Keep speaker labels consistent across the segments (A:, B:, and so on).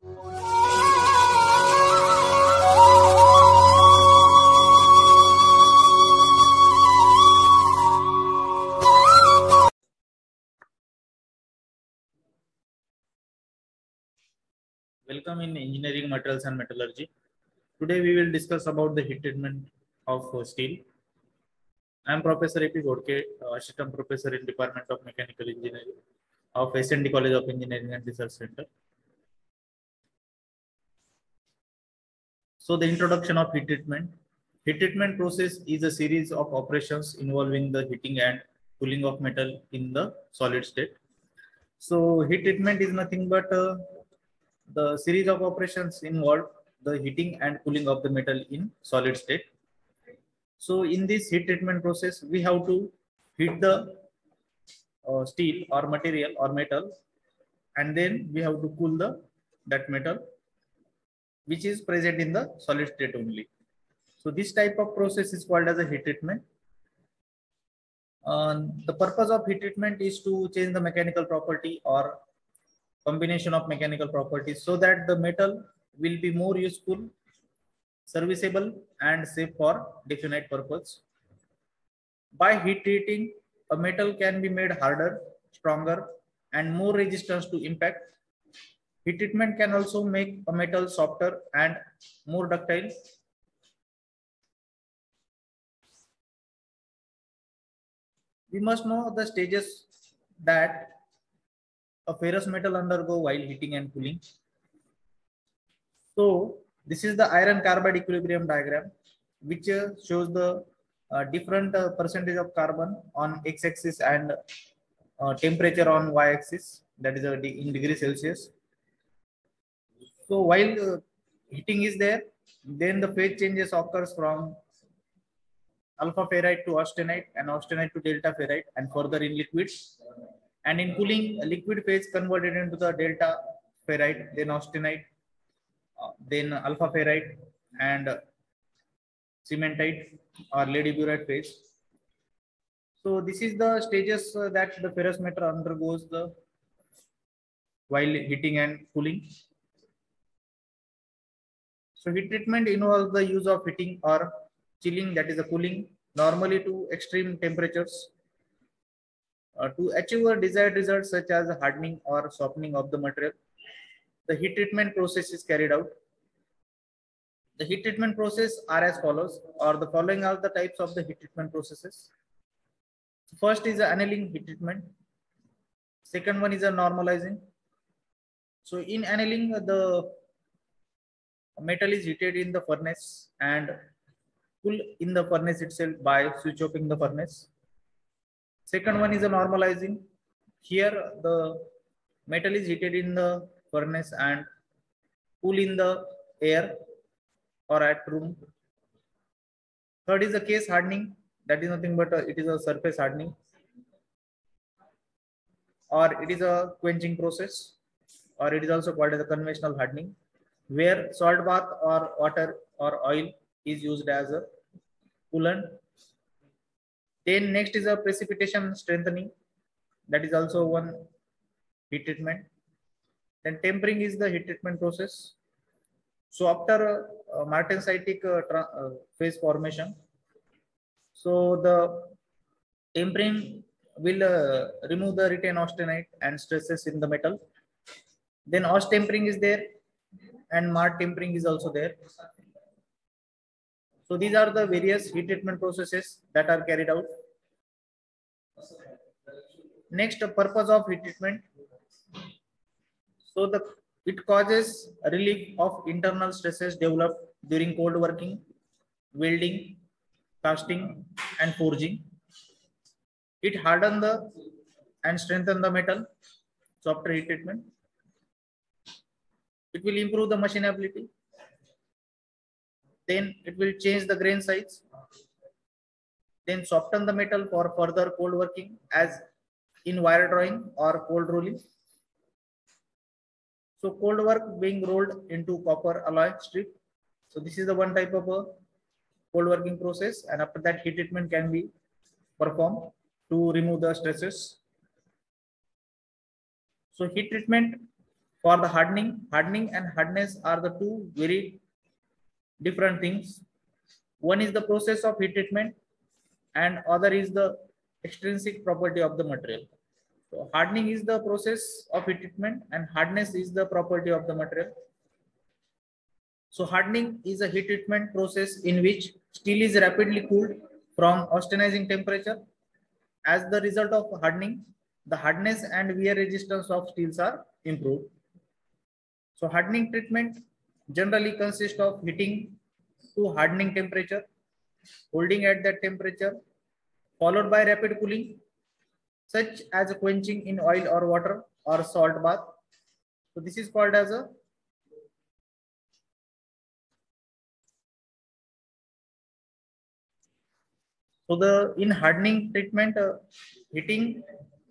A: Welcome in engineering materials and metallurgy. Today we will discuss about the heat treatment of uh, steel. I am Professor A.P. Godke, uh, Assistant Professor in Department of Mechanical Engineering of SND College of Engineering and Research Center. So the introduction of heat treatment. Heat treatment process is a series of operations involving the heating and cooling of metal in the solid state. So heat treatment is nothing but uh, the series of operations involve the heating and cooling of the metal in solid state. So in this heat treatment process, we have to heat the uh, steel or material or metal, and then we have to cool the that metal, which is present in the solid state only. So this type of process is called as a heat treatment. Uh, the purpose of heat treatment is to change the mechanical property or combination of mechanical properties so that the metal will be more useful, serviceable and safe for definite purpose. By heat treating, a metal can be made harder, stronger and more resistant to impact. Heat treatment can also make a metal softer and more ductile. We must know the stages that a ferrous metal undergo while heating and cooling. So this is the iron carbide equilibrium diagram, which uh, shows the uh, different uh, percentage of carbon on x-axis and uh, temperature on y-axis, that is in degree Celsius. So while uh, heating is there, then the phase changes occurs from alpha ferrite to austenite and austenite to delta ferrite and further in liquids and in cooling, liquid phase converted into the delta ferrite, then austenite, uh, then alpha ferrite and cementite or ledeburite phase. So this is the stages uh, that the ferrous metal undergoes the while heating and cooling. So heat treatment involves the use of heating or chilling, that is the cooling, normally to extreme temperatures uh, to achieve a desired result such as hardening or softening of the material, the heat treatment process is carried out. The heat treatment process are as follows, or the following are the types of the heat treatment processes. First is annealing heat treatment. Second one is a normalizing. So in annealing, the metal is heated in the furnace and cool in the furnace itself by switch opening the furnace. Second one is a normalizing. Here the metal is heated in the furnace and cool in the air or at room. Third is the case hardening. That is nothing but a, it is a surface hardening or it is a quenching process or it is also called as a conventional hardening where salt bath or water or oil is used as a coolant then next is a precipitation strengthening. That is also one heat treatment. Then tempering is the heat treatment process. So after martensitic uh, uh, phase formation, so the tempering will uh, remove the retained austenite and stresses in the metal. Then austempering is there and martempering is also there. So these are the various heat treatment processes that are carried out. Next, purpose of heat treatment. So the it causes relief of internal stresses developed during cold working, welding, casting, and forging. It harden the and strengthen the metal. So after heat treatment, it will improve the machinability then it will change the grain size. Then soften the metal for further cold working as in wire drawing or cold rolling. So cold work being rolled into copper alloy strip. So this is the one type of a cold working process and after that heat treatment can be performed to remove the stresses. So heat treatment For the hardening, hardening and hardness are the two very different things. One is the process of heat treatment and other is the extrinsic property of the material. So hardening is the process of heat treatment and hardness is the property of the material. So hardening is a heat treatment process in which steel is rapidly cooled from austenizing temperature. As the result of hardening, the hardness and wear resistance of steels are improved. So hardening treatment generally consists of heating to hardening temperature, holding at that temperature, followed by rapid cooling, such as quenching in oil or water or salt bath. So this is called as a So the in hardening treatment, uh, heating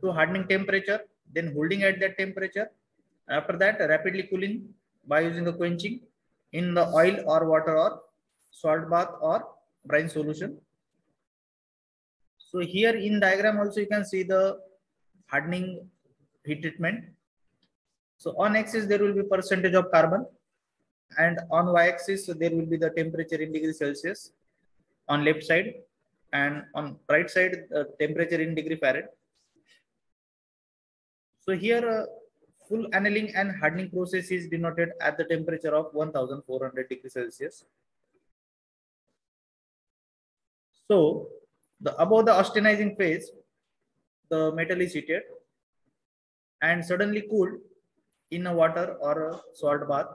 A: to hardening temperature, then holding at that temperature. After that, rapidly cooling by using the quenching in the oil or water or salt bath or brine solution. So here in diagram also you can see the hardening heat treatment. So on axis there will be percentage of carbon and on y axis so there will be the temperature in degree Celsius on left side and on right side the temperature in degree farad. So here uh, full annealing and hardening process is denoted at the temperature of 1400 degrees Celsius. So the above the austenizing phase, the metal is heated and suddenly cooled in a water or a salt bath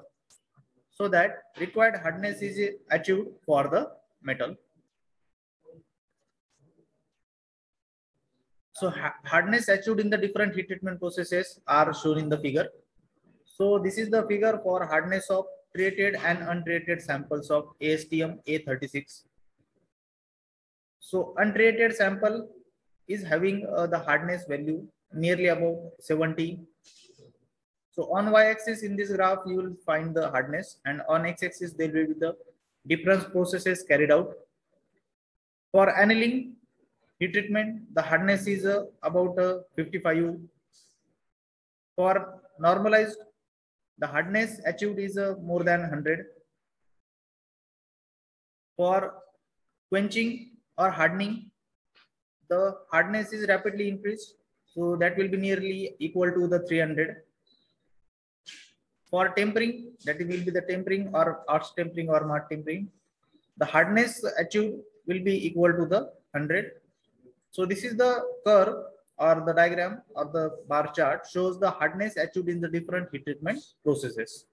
A: so that required hardness is achieved for the metal. So hardness achieved in the different heat treatment processes are shown in the figure. So this is the figure for hardness of treated and untreated samples of ASTM A36. So untreated sample is having uh, the hardness value nearly above 70. So on y-axis in this graph, you will find the hardness and on x-axis there will be the difference processes carried out. For annealing, heat treatment, the hardness is uh, about uh, 55. For normalized, the hardness achieved is uh, more than 100. For quenching or hardening, the hardness is rapidly increased. So that will be nearly equal to the 300. For tempering, that will be the tempering or arch tempering or matte tempering. The hardness achieved will be equal to the 100 so this is the curve or the diagram or the bar chart shows the hardness achieved in the different heat treatment processes.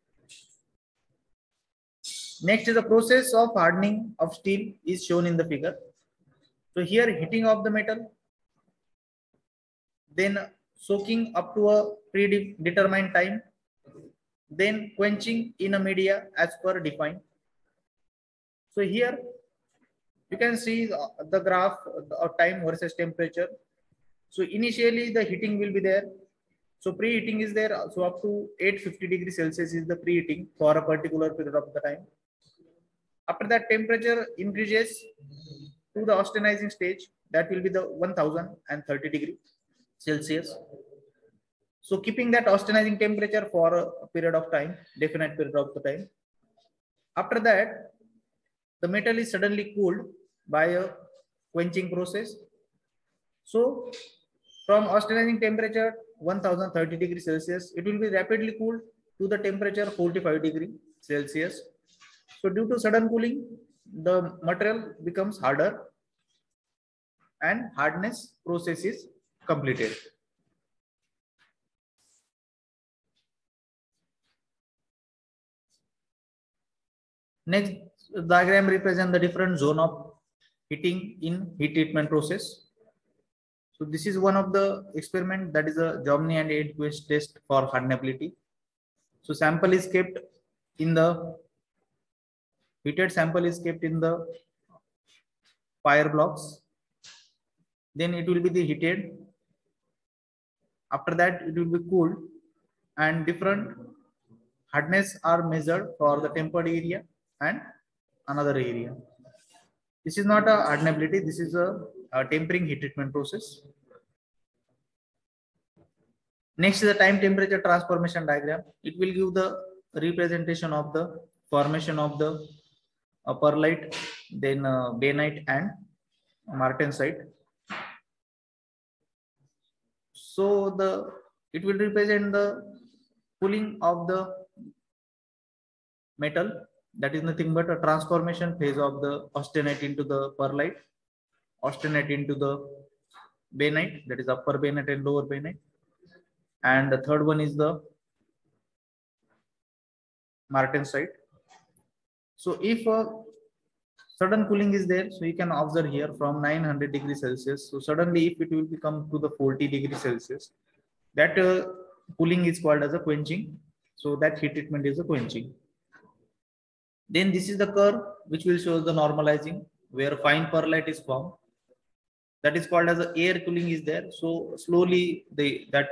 A: Next is the process of hardening of steel is shown in the figure. So here heating of the metal, then soaking up to a predetermined time, then quenching in a media as per defined. So here you can see the, graph of time versus temperature. So initially the heating will be there. So preheating is there. So up to 850 degrees Celsius is the preheating for a particular period of the time. After that temperature increases to the austenizing stage. That will be the 1030 degree Celsius. So keeping that austenizing temperature for a period of time, definite period of the time. After that, the metal is suddenly cooled by a quenching process. So from austenizing temperature 1030 degrees Celsius, it will be rapidly cooled to the temperature 45 degree Celsius. So due to sudden cooling, the material becomes harder and hardness process is completed. Next diagram represent the different zone of heating in heat treatment process. So this is one of the experiment that is a Jominy end quench test for hardenability. So sample is kept in the heated sample is kept in the fire blocks. Then it will be the heated. After that, it will be cooled and different hardness are measured for the tempered area and another area. This is not a hardenability. This is a, a tempering heat treatment process. Next is the time temperature transformation diagram. It will give the representation of the formation of the uh, pearlite, then uh, bainite and martensite. So the it will represent the cooling of the metal that is nothing but a transformation phase of the austenite into the pearlite, austenite into the bainite that is upper bainite and lower bainite and the third one is the martensite so if a sudden cooling is there so you can observe here from 900 degrees celsius. So suddenly if it will become to the 40 degrees celsius that uh, cooling is called as a quenching. So that heat treatment is a quenching then this is the curve which will show the normalizing where fine pearlite is formed that is called as a air cooling is there so slowly the that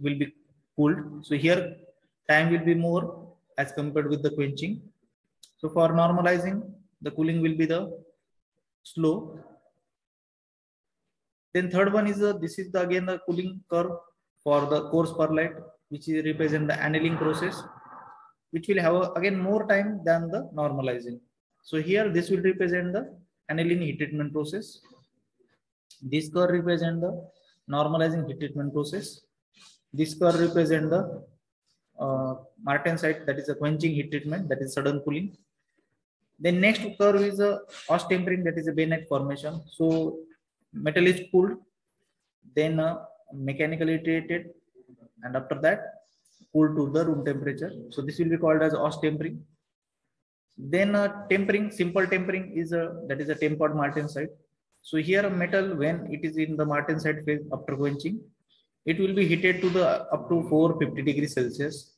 A: will be cooled. So here time will be more as compared with the quenching. So for normalizing, the cooling will be the slow. Then third one is the, this is the again the cooling curve for the coarse pearlite, which is represent the annealing process, which will have a, again more time than the normalizing. So here this will represent the annealing heat treatment process. This curve represent the normalizing heat treatment process. This curve represent the uh, martensite, that is a quenching heat treatment, that is sudden cooling. Then next curve is a austempering, that is a bainite formation. So metal is cooled, then uh, mechanically treated, and after that cooled to the room temperature. So this will be called as austempering. Then uh, tempering, simple tempering is a that is a tempered martensite. So here a metal when it is in the martensite phase after quenching, it will be heated to the up to 450 degrees Celsius.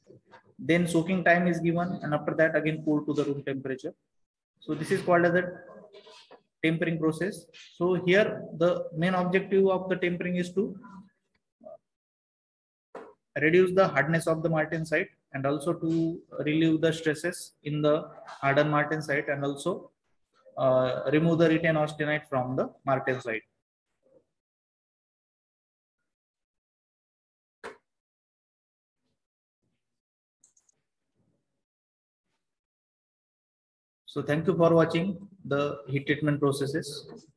A: Then soaking time is given and after that again cooled to the room temperature. So this is called as a tempering process. So here the main objective of the tempering is to reduce the hardness of the martensite and also to relieve the stresses in the hardened martensite and also uh, remove the retained austenite from the martensite. So thank you for watching the heat treatment processes.